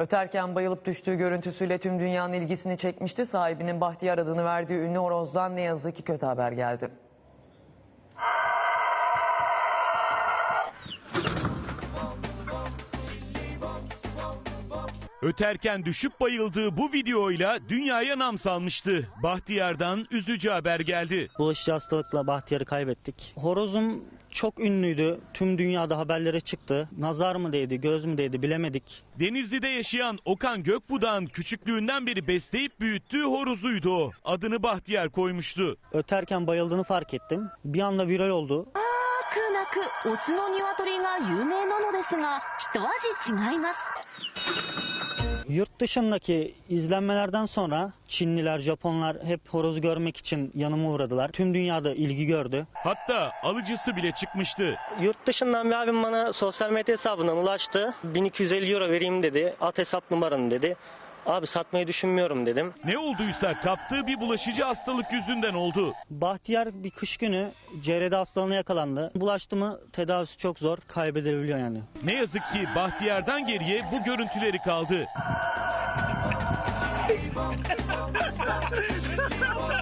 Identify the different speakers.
Speaker 1: Öterken bayılıp düştüğü görüntüsüyle tüm dünyanın ilgisini çekmişti. Sahibinin Bahtiyar adını verdiği ünlü horozdan ne yazık ki kötü haber geldi.
Speaker 2: Öterken düşüp bayıldığı bu videoyla dünyaya nam salmıştı. Bahtiyar'dan üzücü haber geldi.
Speaker 3: Bulaşıcı hastalıkla Bahtiyar'ı kaybettik. Horozum çok ünlüydü. Tüm dünyada haberlere çıktı. Nazar mı değdi, göz mü değdi bilemedik.
Speaker 2: Denizli'de yaşayan Okan Gökbuğ'dan küçüklüğünden beri besleyip büyüttüğü horozuydu o. Adını Bahtiyar koymuştu.
Speaker 3: Öterken bayıldığını fark ettim. Bir anda viral oldu.
Speaker 4: く鳴くオスの鶏が有名なのですが一味違います
Speaker 3: Yurt dışındaki izlenmelerden sonra Çinliler, Japonlar hep horozu görmek için yanıma uğradılar. Tüm dünyada ilgi gördü.
Speaker 2: Hatta alıcısı bile çıkmıştı.
Speaker 3: Yurt dışından bir abim bana sosyal medya hesabından ulaştı. 1250 euro vereyim dedi. At hesap numaranı dedi. Abi satmayı düşünmüyorum dedim.
Speaker 2: Ne olduysa kaptığı bir bulaşıcı hastalık yüzünden oldu.
Speaker 3: Bahtiyar bir kış günü CRD hastalığına yakalandı. Bulaştı mı tedavisi çok zor, kaybedebiliyor yani.
Speaker 2: Ne yazık ki Bahtiyar'dan geriye bu görüntüleri kaldı.